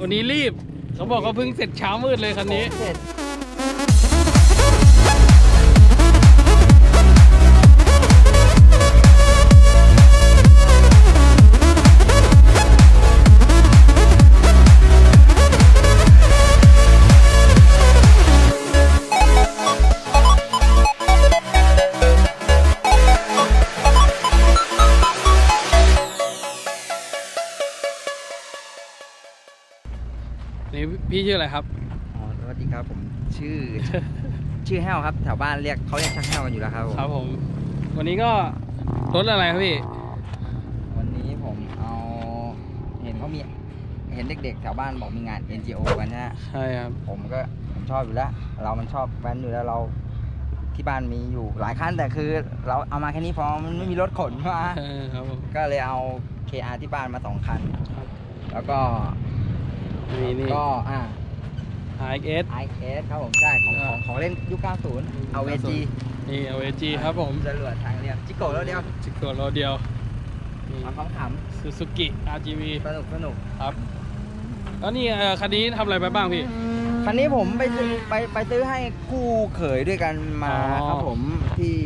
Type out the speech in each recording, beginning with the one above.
วันนี้รีบเขาบอกเขาเพิ่งเสร็จเช้ามืดเลยคันนี้ เสร็จ พี่ชื่ออะไรครับอ๋อสวัสดีครับผมชื่อ ชื่อแห้วครับ แถวบ้านเรียกเขาเรียกช่างแห้วกันอยู่แล้วครับผมครับผม วันนี้ก็รถอะไรครับพี่ วันนี้ผมเอาเห็นเขามีเห็นเด็กๆ แถวบ้านบอกมีงาน NGO กันนะฮะใช่ครับ ผมก็ผมชอบอยู่แล้ว เรามันชอบแว้นอยู่แล้วเราที่บ้านมีอยู่หลายคันแต่คือ เราเอามาแค่นี้พอมันไม่มีรถขนมาเออครับผมก็เลยเอา KR ที่บ้านมาสองคันครับแล้วก็ นี่นี่ ก็อ่า RX IS ครับผมใช่ของของของเล่นยุค 90เอา VG นี่เอา AG ครับผมจรวดทางเรียบจิโกะแล้วเดียวจิกโกโรเดียวนี่มาขำซูซูกิ RGV ๆสนุกสนุกครับ แล้วนี่เอ่อคันนี้ทำอะไรไปบ้างพี่ คันนี้ผมไปซื้อไปไปซื้อให้คู่เขยด้วยกันมาอ๋อ ครับผมที่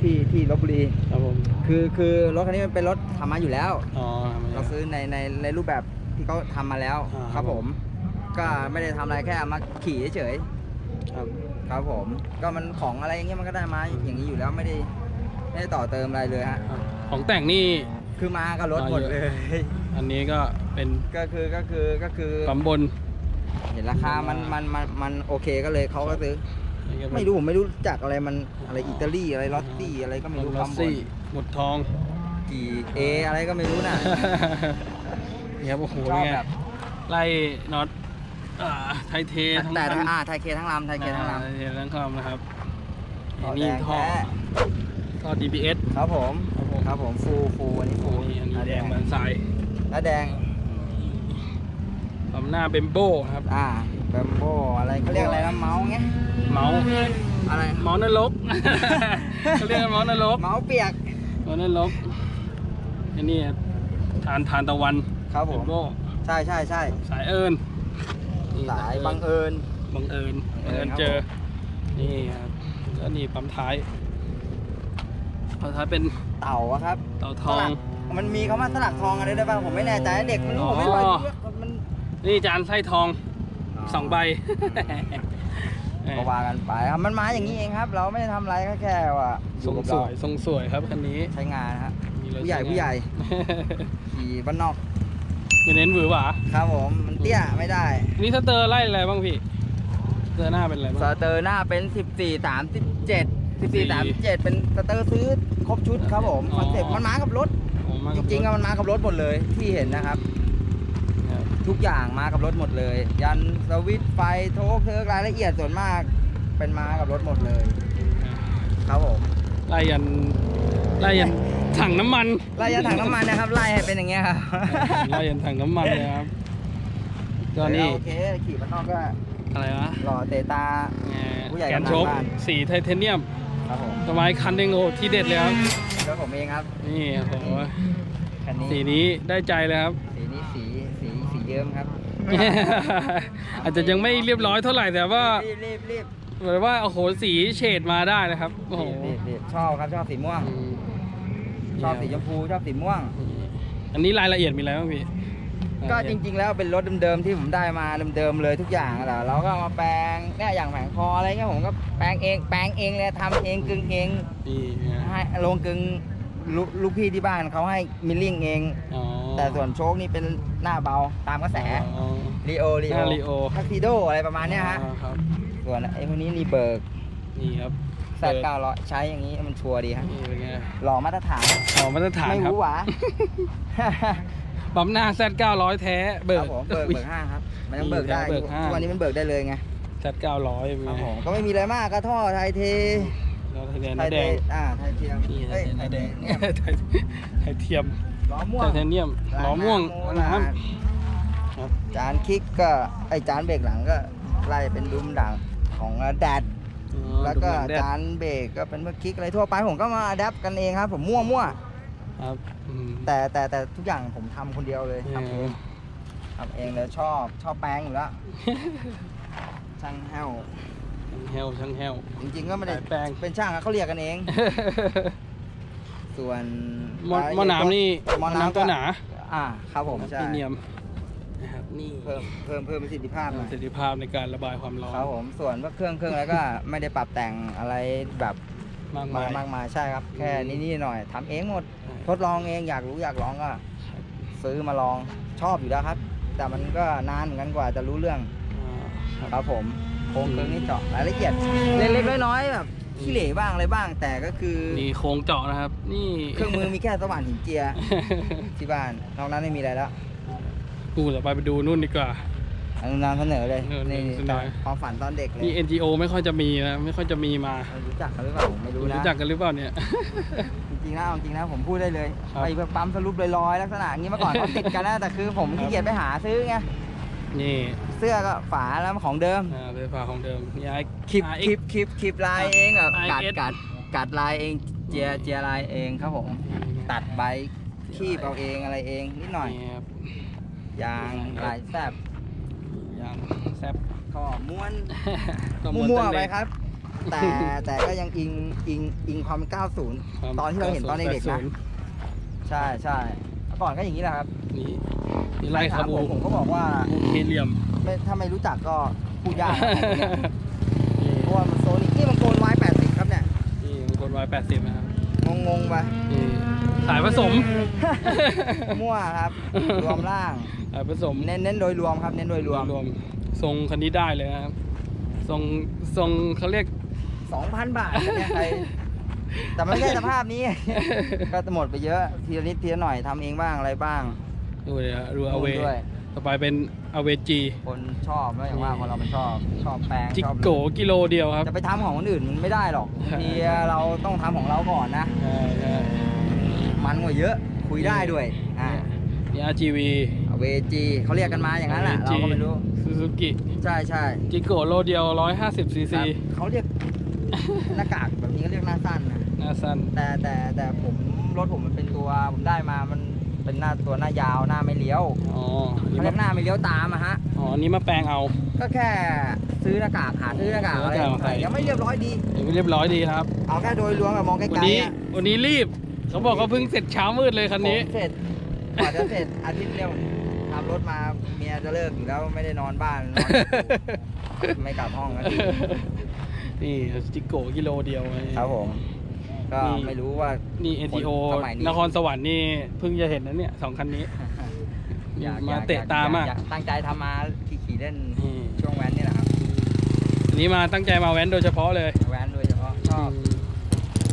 ที่ที่ลบบุรี ครับผม คือคือรถคันนี้มันเป็นรถทำมาอยู่แล้ว อ๋อทำไมเราซื้อในในในรูปแบบ ที่เขาทำมาแล้วอ่าครับผมก็ไม่ได้ทำอะไรแค่เอามาขี่เฉยครับๆครับผม ก็มันของอะไรอย่างเงี้ยมันก็ได้มาอย่างนี้อยู่แล้วไม่ได้ไม่ได้ต่อเติมอะไรเลยฮะครับของแต่งนี่ คือมากับรถหมดเลย อันนี้ก็เป็นก็คือก็คือก็คือปั๊มบนเห็นราคามันมันมันมันโอเคก็เลยเขาก็ซื้อนี่ก็เป็นไม่รู้ผมไม่รู้จักอะไรมันอะไรอิตาลีอะไรลอตตี้อะไรก็ไม่รู้ลอสคำบนซี่หมุดทอง กี่เออะไรก็ไม่รู้น่ะ นี่ครับโอ้โหชอบเนี่ยแบบ ไล่น็อตอ่าไทยเททั้งแต่คันทั้งอ่าไทยเคทั้งลำไทยเคทั้งลไทยเททั้งคำนะครับำอันนี้ท่อแดงท่อ DPS แท้ครับผมครับผมครับผมฟูฟูอันนี้ฟูอันนี้อันนี้อ่าแดงเหมือนทรายแล้วแดงปั๊มหน้าเบมโบครับ อ่าแบมโบอะไรเขาเรียกอะไรนะเมาส์เงี้ยเมาส์อะไรเมาส์นรก เขาเรียกกันเมาส์นรกเมาส์เปียก เมาส์นรกอันนี้ทานทานตะวัน ครับผเบมมโบใช่ใช่ใช่สายเอิญนี่สายบังเอิญ บังเอิญบับังงเอิเอิญญครับเจอ นี่ครับแล้วนี่ปั๊มท้ายปั๊มท้ายเป็นเต่าอะครับ เต่าทสองลักมันมีคำว่าสลักทองอะไรด้วยป่ะผมไม่แน่ใจเด็กมันรู้ผมไม่รู้อ๋อมันนี่จานไส้ทองสองใบก็ว่ากันไปครับมันมาอย่างนี้เองครับ เราไม่ได้ทำอะไรก็แค่ว่าอทรยู่งกับสเราวยทรงสวยครับคันนี้ใช้งานนะครับมีรถผู้ใหญ่ช้งานผู้ใหญ่ขี่บ้านนอก ไม่เน้นหวือหวาครับผมมันเตี้ยไม่ได้อันนี้สเตอร์ไล่อะไรบ้างพี่สเตอร์หน้าเป็นอะไรสบ้าง เตอร์หน้าเป็น 14 37 14 37 เป็นสเตอร์ซื้อครบชุดครับผมคอนเซ็ปต์มันมากับรถโอ้มาจกับ ริงๆถอะมันมากับรถหมดเลยที่เห็นนะครับ ครับ ทุกอย่างมากับรถหมดเลย ยันสวิตช์ไฟโทกเทิร์กรายละเอียดส่วนมากเป็นมากับรถหมดเลย ครับผม ไล่ยันไล่ยัน ถังน้ำมันไล่ยันถังน้ำมันนะครับไล่ให้เป็นอย่างเงี้ยครับไล่ยันถังน้ำมันเลยครับก็นี่โอเคขี่บ้านนอกก็อะไรวะหล่อเตตาแหมผู้ใหญ่แกนกำลังโชกบ้านสีไทเทเนียมครับผมสมัยคันหนึ่งโอ้ที่เด็ดเลยครับรถผมเองครับ นี่โอ้โหคันนี้สีนี้ได้ใจเลยครับ สีนี้สีสีสีเยิ้มครับ อาจจะยังไม่เรียบร้อยเท่าไหร่แต่ว่ารีบรีบรีบแบบว่าโอ้โหสีเฉดมาได้นะครับโอ้โหรีบรีบชอบครับชอบสีม่วงอืม ชอบสีชมพูชอบสีม่วง อันนี้รายละเอียดมีอะไรบ้างพี่ก็จริง ๆ แล้วเป็นรถเดิมๆที่ผมได้มาเดิมๆเลยทุกอย่างแหละเราก็เอามาแปลงเนี่ยอย่างแผงคออะไรเงี้ยผมก็แปลงเองแปลงเองเลยทำเองกึ่งเองนี่นะให้ลงกึ่งลูกลูกพี่ที่บ้านเขาให้มิลลิ่งเองอ๋อแต่ส่วนโชคนี่เป็นหน้าเบาตามกระแสอ๋อรีโอรีหโอน้า Leo ทักซิโดอะไรประมาณเนี้ยฮะอ๋อครับส่วนไอ้พวกนี้รีเบิร์กนี่ครับ แซดเก้าร้อยใช้อย่างนี้มันชัวร์ดีฮะนี่เป็นไงหล่อมาตรฐาน อ๋อมาตรฐานไม่ครับรู้หวา ปั๊มหน้า Z 900แท้เบิคกรับผมเบิกเบิกห้าครับ มันยังเบิกได้เบิกห้า ทุกวันนี้มันเบิกได้เลยไง Z 900เป็นครับไงผมก็ไม่มีอะไรมากก็ท่อไทยเทแล้วไทยแดงไทยแดเทงอ่าไทยเทียมนี่ไทเอ้ยยไทยแดเทงเนี่ยไทยไทยเทียมล้อม่วไทง เทเนียมล้อม่วงล้อนะครับม่วงจานคลิกก็ไอจานเบรกหลังก็ไล่เป็นดุมดังของแดดอ๋อ แล้วก็ดูหนังแดดจานเบรกก็เป็นเมื่อคลิกอะไรทั่วไปผมก็มาอัดแอปกันเองครับ ผมมั่วมั่วครับอืมๆแต่แต่แต่ทุกอย่างผมทำคนเดียวเลยทำเองทำเองเลยชอบชอบแปลงอยู่แล้วช่างแห้วช่างแฮวช่างแฮว จริงๆก็ไม่ได้สายแปลงเป็นช่างอะเขาเรียกกันเอง ส่วนหมอหมอหนามนี่หมอน้ำตัวหนาอ่าครับผมใช่พรีเนียม นะครับนี่เพิ่มเพิ่มเพิ่มประสิทธิภาพหปน่อระยสิทธิภาพในการระบายความร้อนครับผมส่วนว่าเครื่องเครื่องแล้วก็ไม่ได้ปรับแต่งอะไรแบบมากมามาย มากมายใช่ครับ แค่นี้นี่หน่อยทำเองหมด ทดลองเองอยากรู้อยากลองก็ ซื้อมาลองชอบอยู่แล้วครับ แต่มันก็นานเหมือนกันกว่าจะรู้เรื่องอ่าครับครับผมโครงเครื่องนี่เจาะรายละเอียดเล็กๆน้อยๆแบบขี้เหร่บ้างอะไรบ้าง แต่ก็คือนี่โครงเจาะนะครับ นี่ เครื่องมือมีแค่สว่านหินเจีย ที่บ้านนอกนั้นไม่มีอะไรแล้ว กูจะไปไปดูนู่นดีกว่าอันนำเสนอเลยเออนี่นำเสนอ ความฝันตอนเด็กเลยนี่ NGO ไม่ค่อยจะมีนะไม่ค่อยจะมีมารู้จักกันหรือเปล่าผมไม่รู้นะ รู้จักกันหรือเปล่าเนี่ย จริงๆนะเอาจริงนะผมพูดได้เลยครับ ไปแบบปั๊มสรุปลอยๆลักษณะอย่างนี้เมื่อก่อน เขาติดกันนะแต่คือผมขี้เกียจไปหาซื้อไงนี่เสื้อก็ฝาแล้วของเดิมอ่าเป็นฝาของเดิมนี่ไอ้คลิป RX คลิปคลิปคลิปลายเองแบบกัด IS กัดกัดลายเองเจียเจียลายเองครับผม ตัดใบคีบเอาเองอะไรเองนิดหน่อย นี่ครับ ยางลายแซบยางแซบก็ม้วนก็นมั่วตัๆไปเล็กครับ แต่แต่ก็ยังอิงอิงอิงความเป็นความ 90 ตอนที่เราเห็นตอนเด็กๆนะ ใช่ใช่เมื่อก่อนก็อย่างนี้แหละครับนี่นี่ไล่ขถามบูผมผมก็บอกว่าบูเคเหลี่ยมไม่ถ้าไม่รู้จักก็พูดยากนะของพวกเนี้ยเพราะว่ามันโซนิกนี่มันโกนไว้80 ครับเนี่ยนี่บางคนร้อยแปดสิบนะครับงงๆไปนี่สายผสม มั่วครับ รวมร่างสาย ผสมเน้นเน้นโดยรวมครับ เน้นโดยรวมรวมทรงคันนี้ได้เลยนะครับทรงทรงเขาเรียก2,000บาทเนี่ยใครแต่มันไม่ใช่สภาพนี้ ก็จะหมดไปเยอะทีละนิดทีละหน่อยทำเองบ้างอะไรบ้างดูเลยฮะดูเอาเวด้วยต่อไปเป็นเอาเวจีคนชอบแล้วอย่างว่าคนเรามันชอบชอบแปลงจิกชอบโกกิโลเดียวครับจะไปทำของคนอื่นมันไม่ได้หรอกใช่บางทีเราต้องทำของเราก่อนนะใช่ใช่มันกว่าเยอะคุยได้ด้วยอ่านี่ RGV เวจีเขาเรียกกันมาอย่างนั้นแหละเราก็ไม่รู้ ซูซูกิใช่ใช่จิโกโลเดียว 150ซีคซีรับเขาเรียกหน้ากากแบบนี้เขาเรียกหน้าสั้นนะหน้าสั้น แต่แต่แต่ผมรถผมมันเป็นตัวผมได้มามันเป็นหน้าตัวหน้ายาวหน้าไม่เลี้ยวอ๋อเขาเรียกหน้าไม่เลี้ยวตามอะฮะอ๋ออันนี้มาแปลงเอา ก็แค่ซื้อหน้ากากหาซื้อหน้ากากอะไรซื้อหน้ากากมาใส่ใส่ยังไม่เรียบร้อยดี เดี๋ยวเรียบร้อยดีนะครับ เอาแค่โดยรวมแบบมองไกวันลนี้ๆอะวันนี้รีบ เขาบอกเขาเพิ่งเสร็จเช้ามืดเลยคันนี้ ผมเสร็จกว่าจะเสร็จอาทิตย์เดียว ทำรถมาเมียจะเลิกอยู่แล้วไม่ได้นอนบ้านนอนอยู่ไม่กลับห้องนะทีนี่จิโกกิโลเดียวไงครับผม ก็นี่ไม่รู้ว่า นี่ NTO สมัยนี้นครสวรรค์นี่เพิ่งจะเห็นนะเนี่ยสองคันนี้ อยากมาอยกเตะตามากอยตั้งใจทำมาขี่ขี่เล่นนี่ช่วงแว้นนี่แหละครับอันนี้มาตั้งใจมาแว้นโดยเฉพาะเลย แว้นโดยเฉพาะชอบ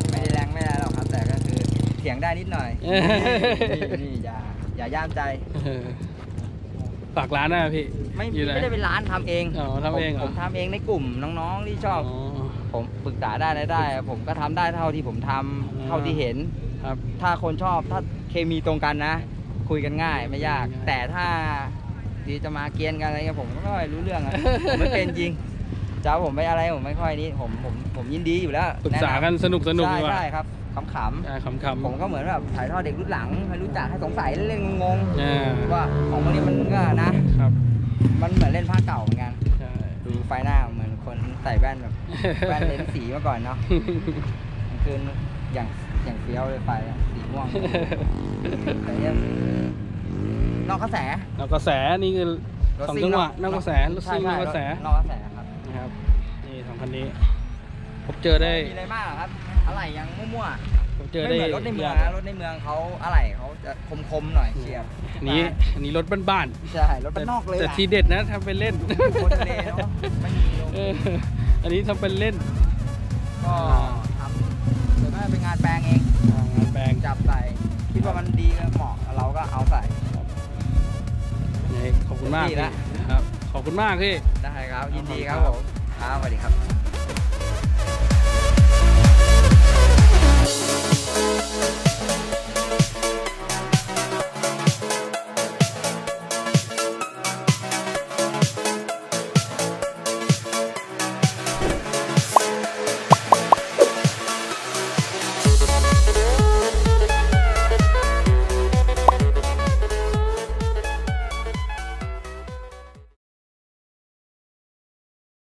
ไม่ได้แรงไม่ได้หรอกครับแต่ก็คือเถียงได้นิดหน่อยเออนี่นี่อย่าอย่าย่ามใจเออ ฝากร้านนะพี่ไม่อยู่ไหน ไม่ได้เป็นร้านทำเองอ๋อทำเองเหรอ ผมผมทำเองในกลุ่มน้องๆที่ชอบอ๋อผมปรึกษาได้ได้ได้ ผมก็ทำได้เท่าที่ผมทำอ่าเท่าที่เห็น ครับ ถ้าคนชอบถ้าเคมีตรงกันนะ คุยกันง่ายไม่ยาก ง่ายแต่ถ้าดีจะมาเกรียนกันอะไรเงี้ยผมก็ไม่ค่อยรู้เรื่องอะ ผมไม่เป็นจริงจะเอาผมไปอะไรผมไม่ค่อยนี้ผมผมผมยินดีอยู่แล้วปรึกษากันสนุกสนุกใช่ดีกว่า ใช่ครับ ขำอ่าขำๆผมๆ ก็เหมือนแบบถ่ายทอดเด็กรุ่นหลังให้รู้จักให้สงสัยเล่นๆงงอ่า ๆว่าของมันนี้มันก็นะ ครับมันเหมือนเล่นผ้าเก่าเหมือนกัน ใช่ ดูไฟหน้าเหมือนคนใส่แว่นแบบ แว่นเลนส์สีมาก่อนเนาะกลางคืนอย่างอย่างเฟี้ยวเลยไฟอะสีม่วงแต่เนี่ยนอกกระแสนอกกระแสนี่คือรถสองซิ่จังหวะนอกกระแสรถซิ่งใช่นอกกระแสรถนอกกระแสครับนะครับนี่สองคันนี้ผมเจอได้ มีอะไรมากหรอกครับ อะไรยังมั่วผมๆเจอไม่ได้เหมือนรถในเมืองยากนะรถในเมืองเขาอะไรเขาจะคมๆหน่อยเฉียบอันนี้อันนี้รถบ้านใช่รถๆบ้านนอกเลยแต่อะทีเด็ดนะทำเป็นเล่นโคตรทะเลเนอะไม่มีลงเอออันนี้ทำเป็นเล่นก็ทำส่วนมากเป็นงานแปลงเอง อ่างานแปลงจับใส่คิดว่ามันดีก็เหมาะเราก็เอาใส่ นี่ขอบคุณมากดีพี่ละ ครับ ขอบคุณมากพี่ ได้ครับยินดีครับครับผมครับสวัสดีครับ Thank you.